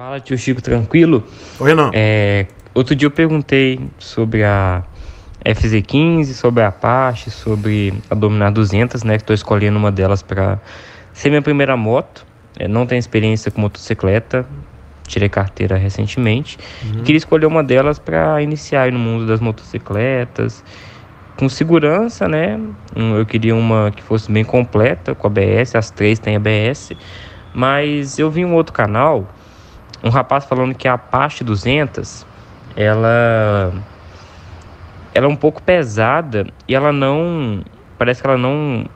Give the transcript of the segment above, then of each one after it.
Fala, tio Chico, tranquilo? Oi, Renan. É, outro dia eu perguntei sobre a FZ15, sobre a Apache, sobre a Dominar 200, né? Que estou escolhendo uma delas para ser minha primeira moto. É, não tenho experiência com motocicleta, tirei carteira recentemente. Uhum. Queria escolher uma delas para iniciar no mundo das motocicletas, com segurança, né? Eu queria uma que fosse bem completa, com ABS, as três têm ABS. Mas eu vi um outro canal, um rapaz falando que a Apache 200, ela ela é um pouco pesada e ela não parece que ela não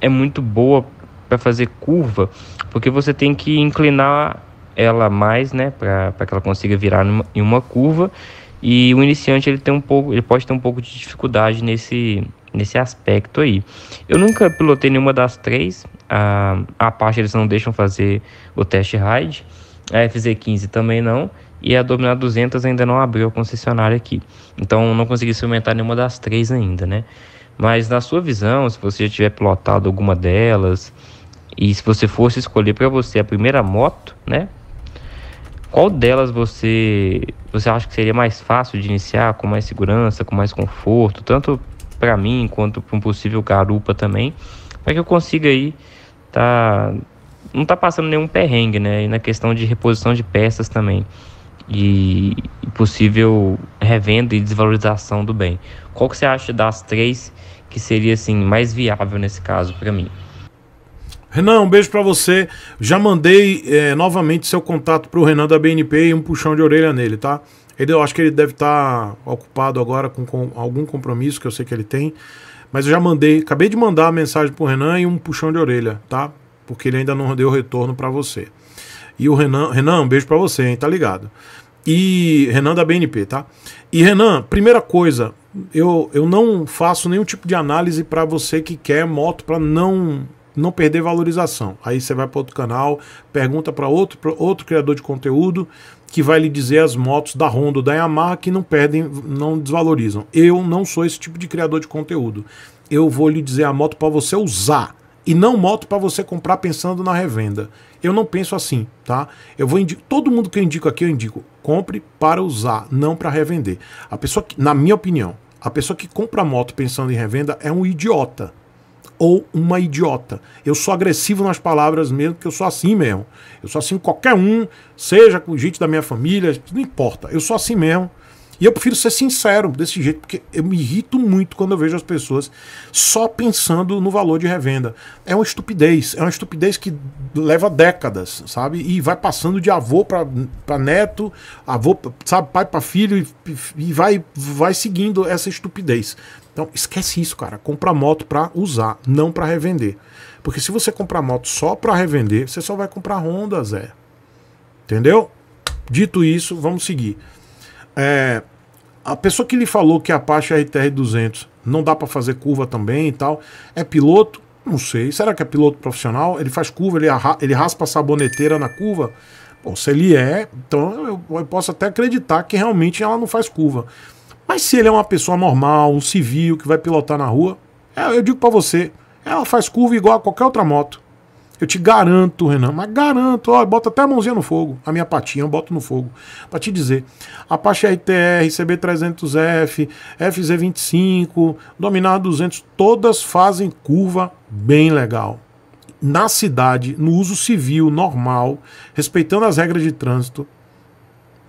é muito boa para fazer curva, porque você tem que inclinar ela mais, né, para que ela consiga virar numa, em uma curva. E o iniciante ele tem um pouco, ele pode ter um pouco de dificuldade nesse nesse aspecto aí. Eu nunca pilotei nenhuma das três. A, a parte eles não deixam fazer o test ride. A FZ15 também não. E a Dominar 200 ainda não abriu a concessionária aqui. Então não consegui experimentar nenhuma das três ainda, né? Mas na sua visão, se você já tiver pilotado alguma delas e se você fosse escolher para você a primeira moto, né? Qual delas você você acha que seria mais fácil de iniciar, com mais segurança, com mais conforto, tanto para mim quanto para um possível garupa também, para que eu consiga aí tá não tá passando nenhum perrengue, né? E na questão de reposição de peças também e, possível revenda e desvalorização do bem. Qual que você acha das três que seria assim mais viável nesse caso para mim? Renan, um beijo para você. Já mandei é, novamente seu contato pro Renan da BNP e um puxão de orelha nele, tá? Ele, eu acho que ele deve estar tá ocupado agora com, com, algum compromisso que eu sei que ele tem. Mas eu já mandei, acabei de mandar a mensagem pro Renan e um puxão de orelha, tá? Porque ele ainda não deu retorno para você. E o Renan, Renan, um beijo para você, hein? Tá ligado? E Renan da BNP, tá? E Renan, primeira coisa, eu, eu não faço nenhum tipo de análise para você que quer moto para não não perder valorização. Aí você vai para outro canal, pergunta para outro, outro criador de conteúdo que vai lhe dizer as motos da Honda da Yamaha que não perdem, não desvalorizam. Eu não sou esse tipo de criador de conteúdo. Eu vou lhe dizer a moto para você usar e não moto para você comprar pensando na revenda. Eu não penso assim, tá? Eu vou indico, todo mundo que eu indico aqui eu indico, compre para usar, não para revender. A pessoa que, na minha opinião, a pessoa que compra moto pensando em revenda é um idiota ou uma idiota. Eu sou agressivo nas palavras mesmo, porque eu sou assim mesmo. Eu sou assim com qualquer um, seja com gente da minha família, não importa. Eu sou assim mesmo. E eu prefiro ser sincero desse jeito, porque eu me irrito muito quando eu vejo as pessoas só pensando no valor de revenda. É uma estupidez, é uma estupidez que leva décadas, sabe? E vai passando de avô para neto, avô, sabe, pai para filho, e, e vai, vai seguindo essa estupidez. Então esquece isso, cara. Compra moto para usar, não para revender. Porque se você comprar moto só para revender, você só vai comprar Honda, Zé. Entendeu? Dito isso, vamos seguir. É, a pessoa que lhe falou que a Apache RTR 200 não dá para fazer curva também e tal, é piloto? Não sei. Será que é piloto profissional? Ele faz curva, ele, ele raspa a saboneteira na curva? Bom, se ele é, então eu, eu posso até acreditar que realmente ela não faz curva. Mas se ele é uma pessoa normal, um civil que vai pilotar na rua, é, eu digo para você, ela faz curva igual a qualquer outra moto. Eu te garanto, Renan, mas garanto, ó, bota até a mãozinha no fogo, a minha patinha eu boto no fogo, para te dizer. Apache RTR, CB300F, FZ25, Dominar 200, todas fazem curva bem legal. Na cidade, no uso civil, normal, respeitando as regras de trânsito,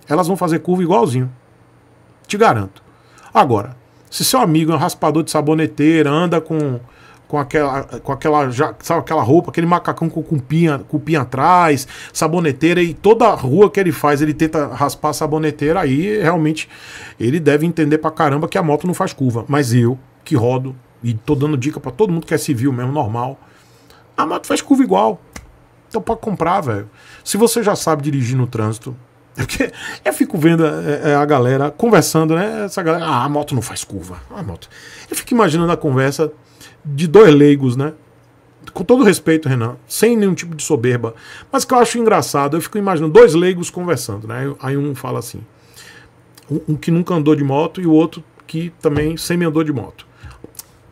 elas vão fazer curva igualzinho. Te garanto. Agora, se seu amigo é um raspador de saboneteira, anda com, com aquela, com aquela, já, sabe, aquela roupa, aquele macacão com cupinha, cupinha atrás, saboneteira, e toda rua que ele faz, ele tenta raspar a saboneteira, aí realmente ele deve entender pra caramba que a moto não faz curva. Mas eu, que rodo, e tô dando dica para todo mundo que é civil mesmo, normal, a moto faz curva igual. Então pode comprar, velho. Se você já sabe dirigir no trânsito, porque eu fico vendo é, é, a galera conversando, né? Essa galera, ah, a moto não faz curva. A moto. Eu fico imaginando a conversa de dois leigos, né? Com todo respeito, Renan, sem nenhum tipo de soberba, mas que eu acho engraçado, eu fico imaginando dois leigos conversando, né? Aí um fala assim, um, que nunca andou de moto e o outro que também semi andou de moto.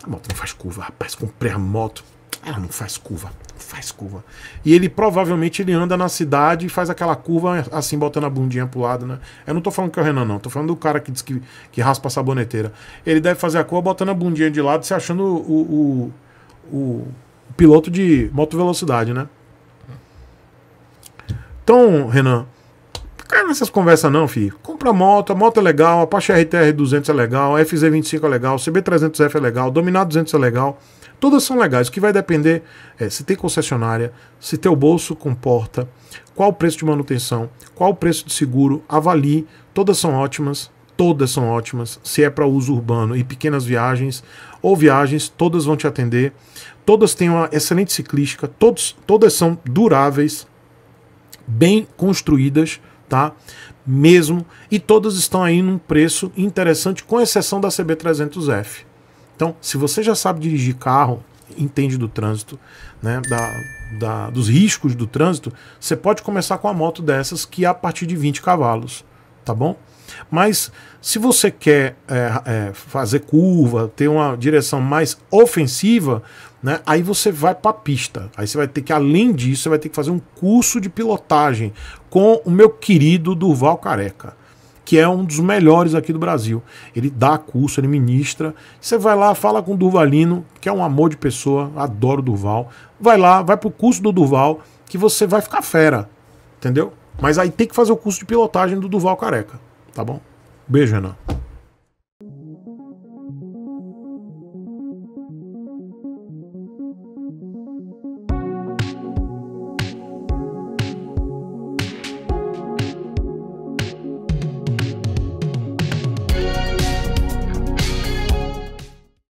A moto não faz curva, rapaz, comprei a moto, ela não faz curva. Faz curva. E ele provavelmente ele anda na cidade e faz aquela curva assim, botando a bundinha pro lado, né? Eu não tô falando que é o Renan, não. Tô falando do cara que diz que, que raspa a saboneteira. Ele deve fazer a curva botando a bundinha de lado, se achando o, o, o, piloto de moto velocidade, né? Então, Renan, cai nessas conversas não, filho. Compra moto, a moto é legal, a Apache RTR 200 é legal, a FZ25 é legal, CB300F é legal, Dominar 200 é legal. Todas são legais. O que vai depender é se tem concessionária, se teu bolso comporta, qual o preço de manutenção, qual o preço de seguro, avalie. Todas são ótimas, todas são ótimas. Se é para uso urbano e pequenas viagens ou viagens, todas vão te atender. Todas têm uma excelente ciclística, todos, todas são duráveis, bem construídas, tá? Mesmo, e todas estão aí num preço interessante, com exceção da CB300F. Então, se você já sabe dirigir carro, entende do trânsito, né, da, da, dos riscos do trânsito, você pode começar com uma moto dessas que é a partir de 20 cavalos, tá bom? Mas se você quer é, é, fazer curva, ter uma direção mais ofensiva, né, aí você vai para a pista. Aí você vai ter que, além disso, você vai ter que fazer um curso de pilotagem com o meu querido Durval Careca que é um dos melhores aqui do Brasil. Ele dá curso, ele ministra. Você vai lá, fala com o Durvalino, que é um amor de pessoa, adoro o Durval. Vai lá, vai pro curso do Durval, que você vai ficar fera. Entendeu? Mas aí tem que fazer o curso de pilotagem do Durval Careca. Tá bom? Beijo, Renan.